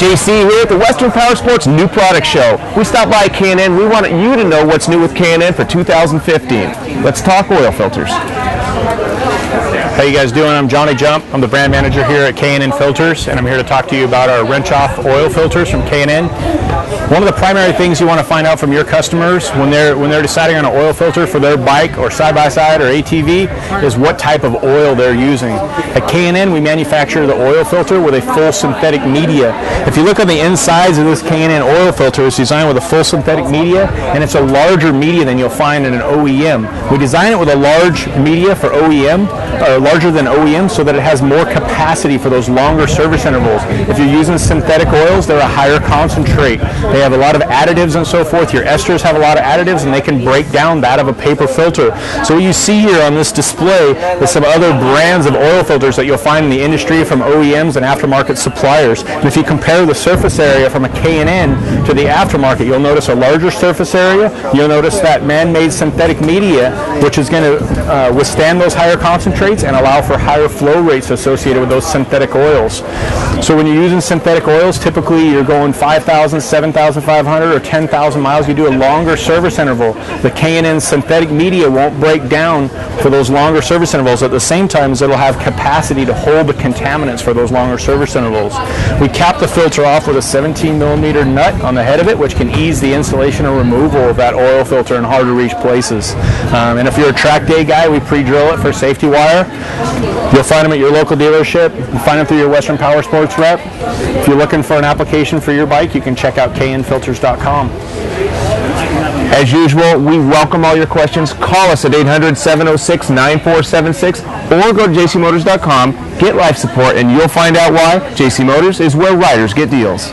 JC here at the Western Power Sports New Product Show. We stopped by K&N. We want you to know what's new with K&N for 2015. Let's talk oil filters. How you guys doing? I'm Johnny Jump. I'm the brand manager here at K&N Filters, and I'm here to talk to you about our wrench-off oil filters from K&N. One of the primary things you want to find out from your customers when they're when they're deciding on an oil filter for their bike or side-by-side or ATV is what type of oil they're using. At K&N, we manufacture the oil filter with a full synthetic media. If you look on the insides of this K&N oil filter, it's designed with a full synthetic media, and it's a larger media than you'll find in an OEM. We design it with a large media for OEM, or larger than OEM, so that it has more capacity for those longer service intervals. If you're using synthetic oils, they're a higher concentrate. They have a lot of additives and so forth. Your esters have a lot of additives, and they can break down that of a paper filter. So what you see here on this display is some other brands of oil filters that you'll find in the industry from OEMs and aftermarket suppliers. And if you compare the surface area from a K&N to the aftermarket, you'll notice a larger surface area. You'll notice that man-made synthetic media, which is going to uh, withstand those higher concentrates and allow for higher flow rates associated with those synthetic oils. So when you're using synthetic oils, typically you're going 5,000, 7,500, or 10,000 miles. You do a longer service interval. The K&N synthetic media won't break down for those longer service intervals. At the same time, as it'll have capacity to hold the contaminants for those longer service intervals. We cap the filter off with a 17 millimeter nut on the head of it, which can ease the installation or removal of that oil filter in hard to reach places. Um, and if you're a track day guy, we pre-drill it for safety wire. You'll find them at your local dealership. You find them through your Western Power Sports rep. If you're looking for an application for your bike, you can check out knfilters.com. As usual, we welcome all your questions. Call us at 800-706-9476 or go to jcmotors.com, get life support, and you'll find out why JC Motors is where riders get deals.